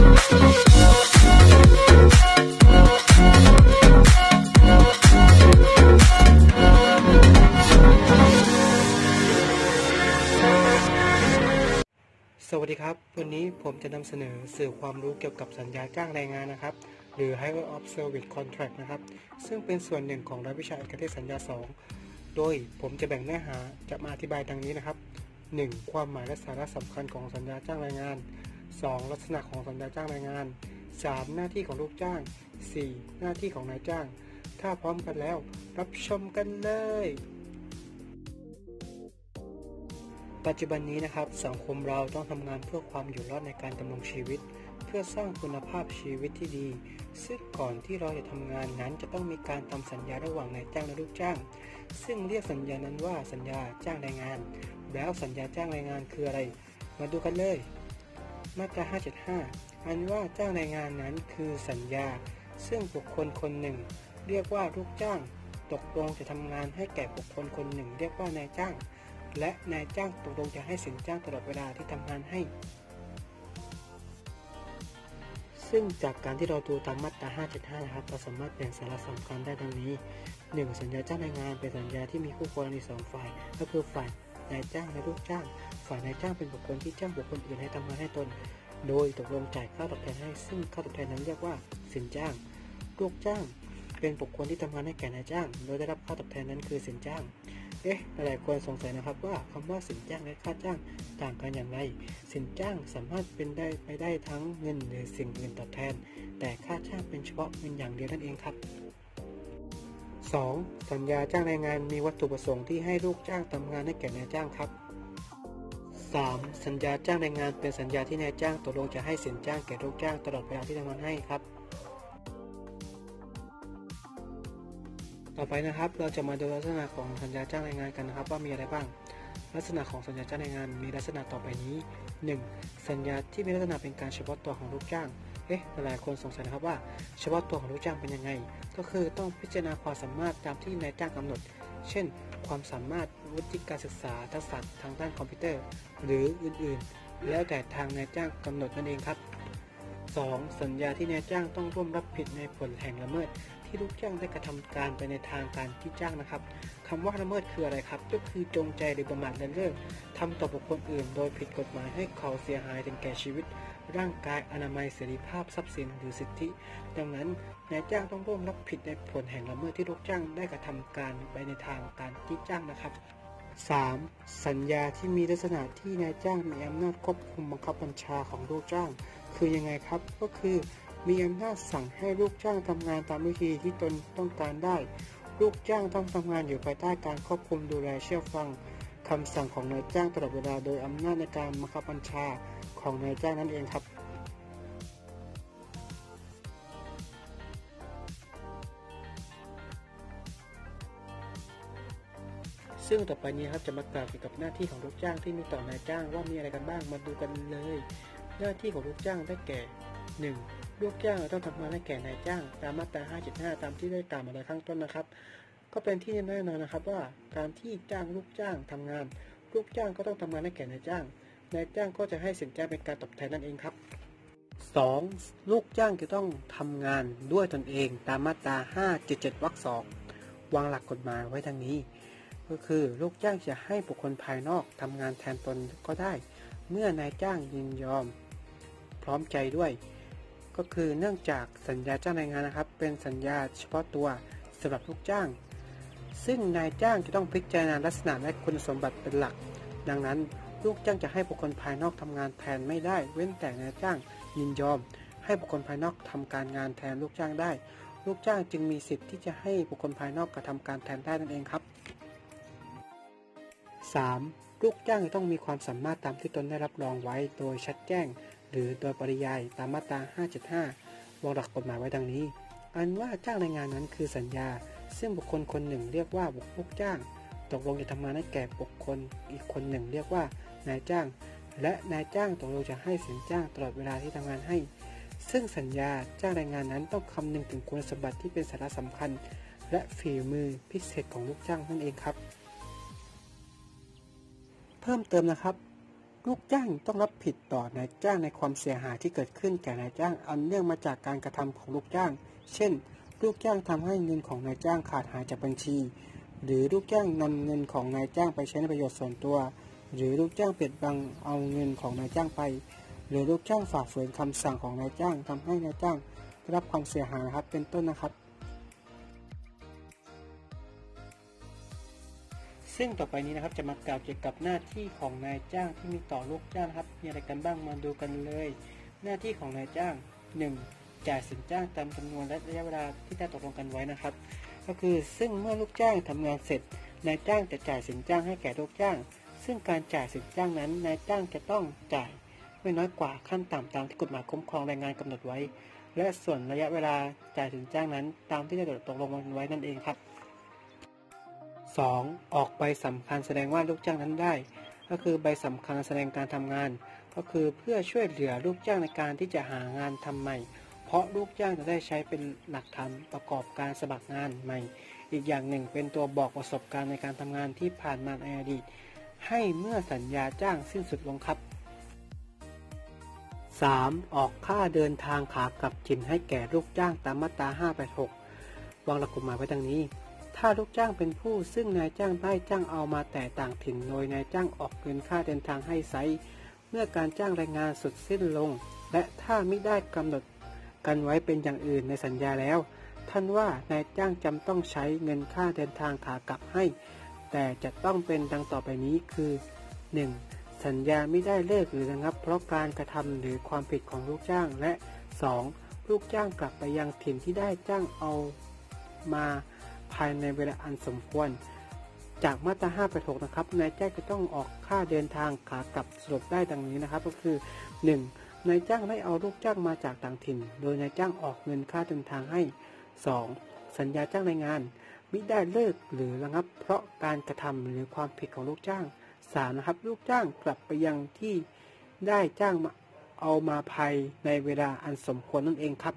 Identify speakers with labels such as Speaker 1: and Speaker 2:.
Speaker 1: สวัสดีครับ วันนี้ผมจะนำเสนอสื่อความรู้เกี่ยวกับสัญญาจ้างแรงงานนะครับ หรือ Hire of Service Contract นะครับ ซึ่งเป็นส่วนหนึ่งของรายวิชาเอกเทศสัญญา 2 โดยผมจะแบ่งเนื้อหาจะมาอธิบายดังนี้นะครับ 1. ความหมายและสาระสำคัญของสัญญาจ้างแรงงาน 2. ลักษณะของสัญญาจ้างแรงงาน 3. หน้าที่ของลูกจ้าง 4. หน้าที่ของนายจ้าง ถ้าพร้อมกันแล้ว รับชมกันเลย ปัจจุบันนี้นะครับ สังคมเราต้องทำงานเพื่อความอยู่รอดในการดำรงชีวิต เพื่อสร้างคุณภาพชีวิตที่ดี ซึ่งก่อนที่เราจะทำงานนั้นจะต้องมีการทำสัญญาระหว่างนายจ้างและลูกจ้าง ซึ่งเรียกสัญญานั้นว่าสัญญาจ้างแรงงาน แล้วสัญญาจ้างแรงงานคืออะไร มาดูกันเลย มาตรา 575 อันว่าจ้างแรงงานนั้นคือสัญญา ซึ่งบุคคลคนหนึ่ง เรียกว่าลูกจ้าง ตกลงจะทำงานให้แก่บุคคลคนหนึ่ง เรียกว่านายจ้าง และนายจ้างตกลงจะให้สินจ้างตลอดเวลาที่ทำงานให้ ซึ่งจากการที่เราดูตามมาตรา 575 นะครับ เราสามารถแบ่งสาระสำคัญได้ดังนี้ 1. สัญญาจ้างแรงงานเป็นสัญญาที่มีคู่กรณีสองฝ่าย ก็คือฝ่ายนายจ้างและลูกจ้าง ฝ่ายนายจ้างเป็นบุคคลที่จ้างบุคคลอื่นให้ทำงานให้ตน โดยตกลงจ่ายค่าตอบแทนให้ ซึ่งค่าตอบแทนนั้นเรียกว่าสินจ้าง ลูกจ้างเป็นบุคคลที่ทำงานให้แก่นายจ้าง โดยได้รับค่าตอบแทนนั้นคือสินจ้าง เอ๊ะ หลายคนสงสัยนะครับว่าคำว่าสินจ้างและค่าจ้างต่างกันอย่างไร สินจ้างสามารถเป็นได้ไปได้ทั้งเงินหรือสิ่งอื่นตอบแทน แต่ค่าจ้างเป็นเฉพาะเงินอย่างเดียวนั่นเองครับ 2. สัญญาจ้างแรงงานมีวัตถุประสงค์ที่ให้ลูกจ้างทำงานให้แก่นายจ้างครับ 3. สัญญาจ้างแรงงานเป็นสัญญาที่นายจ้างตกลงจะให้สินจ้างแก่ลูกจ้างตลอดเวลาที่ทำงานให้ครับ ต่อไปนะครับ เราจะมาดูลักษณะของสัญญาจ้างแรงงานกันนะครับ ว่ามีอะไรบ้าง ลักษณะของสัญญาจ้างแรงงานมีลักษณะต่อไปนี้ 1. สัญญาที่มีลักษณะเป็นการเฉพาะตัวของลูกจ้างเอ๊ะหลายคนสงสัยนะครับว่าเฉพาะตัวของลูกจ้างเป็นยังไง ก็คือต้องพิจารณาความสามารถตามที่นายจ้างกำหนด เช่น ความสามารถวุฒิการศึกษาทักษะทางด้านคอมพิวเตอร์ หรืออื่นๆ แล้วแต่ทางนายจ้างกำหนดนั่นเองครับ 2. สัญญาที่นายจ้างต้องร่วมรับผิดในผลแห่งละเมิด ที่ลูกจ้างได้กระทำการไปในทางการที่จ้างนะครับคำว่าละเมิดคืออะไรครับ ก็คือจงใจหรือประมาทเลินเล่อทำต่อบุคคลอื่น โดยผิดกฎหมายให้เขาเสียหายถึงแก่ชีวิต ร่างกายอนามัยเสรีภาพทรัพย์สินหรือสิทธิ ดังนั้นนายจ้างต้องร่วมรับผิดในผลแห่งละเมิดที่ลูกจ้างได้กระทำการไปในทางการที่จ้างนะครับ 3. สัญญาที่มีลักษณะที่นายจ้างมีอำนาจควบคุมบังคับบัญชาของลูกจ้าง คือยังไงครับก็คือ มีอำนาจสั่งให้ลูกจ้างทำงานตามวิธีที่ตนต้องการได้ ลูกจ้างต้องทำงานอยู่ภายใต้การควบคุมดูแลเชื่อฟังคำสั่งของนายจ้างตลอดเวลาโดยอำนาจในการบังคับบัญชาของนายจ้างนั่นเองครับซึ่งต่อไปนี้ครับจะมากล่าวเกี่ยวกับหน้าที่ของลูกจ้างที่มีต่อนายจ้างว่ามีอะไรกันบ้างมาดูกันเลย หน้าที่ของลูกจ้างได้แก่ 1. ลูกจ้างต้องทำงานให้แก่นายจ้าง ตามมาตรา5.5ตามที่ได้กล่าวมาในข้างต้นนะครับ ก็เป็นที่แน่นอนนะครับว่าการที่จ้างลูกจ้างทำงาน ลูกจ้างก็ต้องทำงานให้แก่นายจ้าง นายจ้างก็จะให้สินจ้างเป็นการตอบแทนนั่นเองครับ 2. ลูกจ้างจะต้องทำงานด้วยตนเอง ตามมาตรา 577 วรรค2วางหลักกฎหมายไว้ดังนี้ ก็คือลูกจ้างจะให้บุคคลภายนอกทำงานแทนตนก็ได้ เมื่อนายจ้างยินยอม พร้อมใจด้วย ก็คือเนื่องจากสัญญาจ้างแรงงานนะครับ เป็นสัญญาเฉพาะตัวสำหรับลูกจ้าง ซึ่งนายจ้างจะต้องพิจารณาลักษณะและคุณสมบัติเป็นหลัก ดังนั้นลูกจ้างจะให้บุคคลภายนอกทำงานแทนไม่ได้ เว้นแต่นายจ้างยินยอม ให้บุคคลภายนอกทำการงานแทนลูกจ้างได้ ลูกจ้างจึงมีสิทธิ์ที่จะให้บุคคลภายนอกกระทำการแทนได้นั่นเองครับ 3. ลูกจ้างจะต้องมีความสามารถตามที่ตนได้รับรองไว้โดยชัดแจ้ง หรือโดยปริยายตามมาตรา 575 วงหลักกฎหมายไว้ดังนี้ อันว่าจ้างแรงงานนั้นคือสัญญา ซึ่งบุคคลคนหนึ่งเรียกว่าบุคคลจ้าง ตกลงจะทำงานให้แก่บุคคลอีกคนหนึ่งเรียกว่านายจ้าง และนายจ้างตกลงจะให้สินจ้างตลอดเวลาที่ทำงานให้ ซึ่งสัญญาจ้างแรงงานนั้นต้องคำนึงถึงคุณสมบัติที่เป็นสาระสำคัญ และฝีมือพิเศษของลูกจ้างนั่นเองครับ เพิ่มเติมนะครับ ลูกจ้างต้องรับผิดต่อนายจ้างในความเสียหายที่เกิดขึ้นแก่นายจ้างอันเนื่องมาจากการกระทำของลูกจ้าง เช่น ลูกจ้างทำให้เงินของนายจ้างขาดหายจากบัญชี หรือลูกจ้างนำเงินของนายจ้างไปใช้ในประโยชน์ส่วนตัว หรือลูกจ้างปิดบังเอาเงินของนายจ้างไป หรือลูกจ้างฝ่าฝืนคำสั่งของนายจ้างทำให้นายจ้างได้รับความเสียหายนะครับเป็นต้นนะครับ ซึ่งต่อไปนี้นะครับจะมากล่าวเกี่ยวกับหน้าที่ของนายจ้างที่มีต่อลูกจ้างนะครับมีอะไรกันบ้างมาดูกันเลย หน้าที่ของนายจ้าง 1. จ่ายสินจ้างตามจำนวนและระยะเวลาที่ได้ตกลงกันไว้นะครับ ก็คือซึ่งเมื่อลูกจ้างทำงานเสร็จนายจ้างจะจ่ายสินจ้างให้แก่ลูกจ้าง ซึ่งการจ่ายสินจ้างนั้นนายจ้างจะต้องจ่ายไม่น้อยกว่าขั้นต่ำตามที่กฎหมายคุ้มครองแรงงานกำหนดไว้ และส่วนระยะเวลาจ่ายสินจ้างนั้นตามที่ได้ตกลงกันไว้นั่นเองครับ 2. ออกใบสำคัญแสดงว่าลูกจ้างนั้นได้ ก็คือใบสำคัญแสดงการทำงาน ก็คือเพื่อช่วยเหลือลูกจ้างในการที่จะหางานทำใหม่ เพราะลูกจ้างจะได้ใช้เป็นหลักฐานประกอบการสมัครงานใหม่ อีกอย่างหนึ่งเป็นตัวบอกประสบการณ์ในการทำงานที่ผ่านมาในอดีต ให้เมื่อสัญญาจ้างสิ้นสุดลงครับ 3. ออกค่าเดินทางขากลับถิ่นให้แก่ลูกจ้างตามมาตรา586 วางหลักกฎหมายไว้ดังนี้ ถ้าลูกจ้างเป็นผู้ซึ่งนายจ้างได้จ้างเอามาแต่ต่างถิ่นโดยนายจ้างออกเงินค่าเดินทางให้ไซส์เมื่อการจ้างแรงงานสุดสิ้นลง และถ้าไม่ได้กำหนดกันไว้เป็นอย่างอื่นในสัญญาแล้ว ท่านว่านายจ้างจำต้องใช้เงินค่าเดินทางขากลับให้ แต่จะต้องเป็นดังต่อไปนี้คือ 1. สัญญาไม่ได้เลิกหรือระงับ เพราะการกระทำหรือความผิดของลูกจ้างและ 2. ลูกจ้างกลับไปยังถิ่นที่ได้จ้างเอามา ภายในเวลาอันสมควร จากมาตรา586นะครับนายจ้างจะต้องออกค่าเดินทางขากลับสรุปได้ดังนี้นะครับ ก็คือ 1. นายจ้างได้เอาลูกจ้างมาจากต่างถิ่น โดยนายจ้างออกเงินค่าเดินทางให้ 2. สัญญาจ้างแรงานมิได้เลิกหรือระงับ เพราะการกระทำหรือความผิดของลูกจ้าง 3. นะครับลูกจ้างกลับไปยังที่ได้จ้างมาเอามาภายในเวลาอันสมควรนั่นเองครับ